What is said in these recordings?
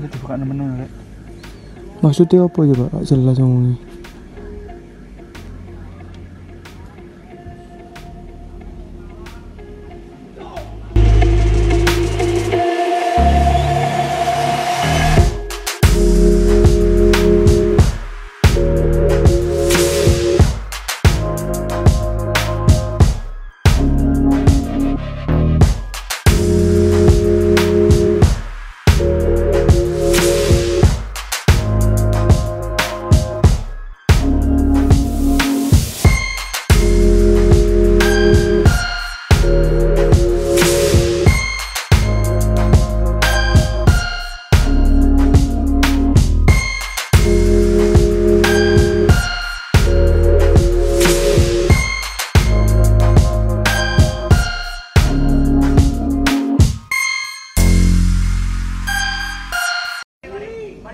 Ini dibuka nemen rek. Maksudnya apa ya Pak? Jelas ngomongnya.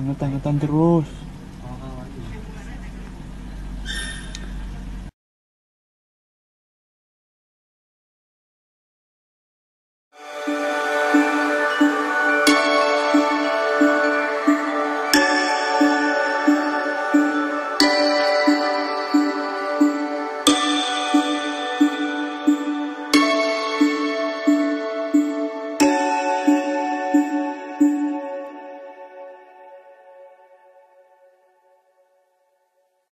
Ngetan-ngetan terus.